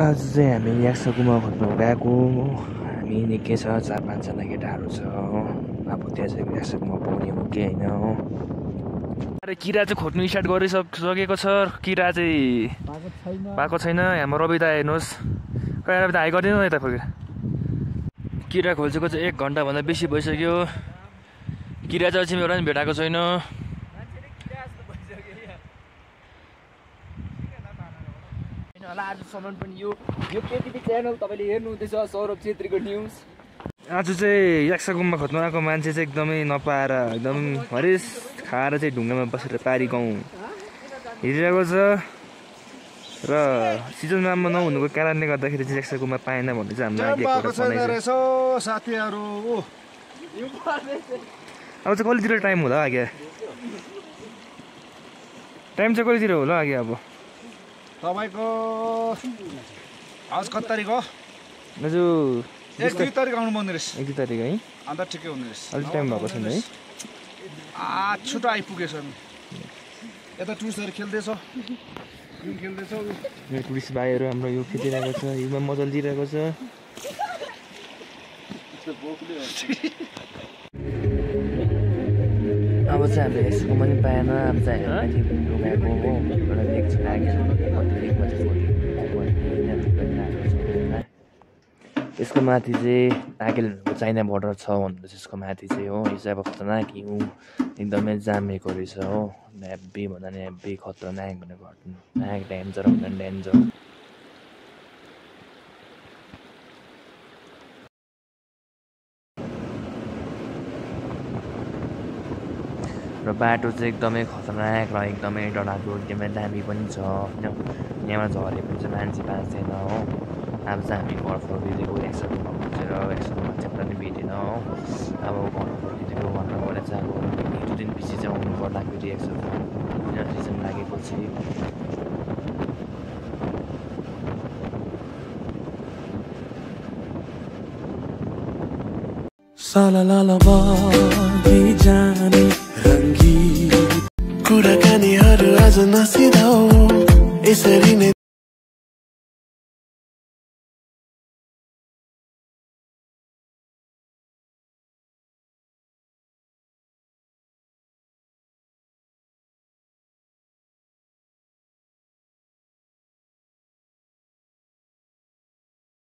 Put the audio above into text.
आज चाहिँ हामी याक्साकुमा खोज्नु गएको। हामी निकै छ चार पाँचजना केटाहरू छ। हो अब त्यहाँ चाहिँ याक्साकुमा पाउने हो कि होइन? हो अरे किरा चाहिँ खोज्नु स्टार्ट गरिसकेको छ। किरा चाहिँ पाएको छैन। हाम्रो रविता हेर्नुहोस्। कहिले रविता हाई गरिदिनु यता फर्केर किरा खोल्छेको चाहिँ एक घन्टाभन्दा बेसी भइसक्यो। किरा चाहिँ अझै एउटा पनि भेटाएको छैन। होला आजसम्म पनि यो यो केटिभी च्यानल तपाईँले हेर्नुहुँदैछ सौरभ छेत्रीको न्युज आज चाहिँ याक्साकुममा खोज्नु आएको मान्छे चाहिँ एकदमै नपाएर एकदम हरेस खाएर चाहिँ ढुङ्गामा बसेर पारी गाउँ। हिँडिरहेको छ र सिजन राम्रो नहुनुको कारणले गर्दाखेरि चाहिँ याक्साकुममा पाएन भन्ने चाहिँ हामीलाई साथीहरू अब चाहिँ कहिलेतिर टाइम होला आगे? टाइम चाहिँ कहिलेतिर होला आगे अब? तपाईँको आज कति तारिक हो? दाजु एक दुई तारिक आउनु पर्ने रहेछ एक दुई तारिक है। अन्त ठिकै हुने रहेछ अलिक टाइम भएको छैन है। आ छिटो आइपुगेछ नि। यता टुरिस्टहरू खेल्दैछ। खेल्दैछ। टुरिस्ट भाइहरू हाम्रो यो खेलिरहेको छ युमा मजा लिइरहेको छ। अब चाहिँ हामीले यसको पनि पाएन अब चाहिँ हामी हो एउटा लेक चाहिँ यसको माथि चाहिँ नागेल्यान्डको चाइना बोर्डर छ भन्दैछ यसको माथि चाहिँ हो। यो चाहिँ अब खतरनाक हिउँ एकदमै जामेको रहेछ हो। हेब्बी भन्दा नि हेब्बी खतरनाक भनेर खतरनाक डेन्जर भन्दा नि डेन्जर र बाटो चाहिँ एकदमै खतरनाक र एकदमै डरलाग्दो एकदमै दामी पनि छ होइन? यहाँबाट झऱ्यो भने चाहिँ मान्छे बाँच्दैन हो? अब चाहिँ हामी घर फर्किदिएको एक्सनमा खोजेर एक्सनमा मान्छे पनि भेटेन हो? अब घर फर्किदिएको भन्नु भने चाहिँ अब दुई दिन पछि चाहिँ आउनु पर्ला फेरि एक्समा किन रिजन लागेपछि। रङ्गी कुराकानीहरू आज नसिधाऊ। यसरी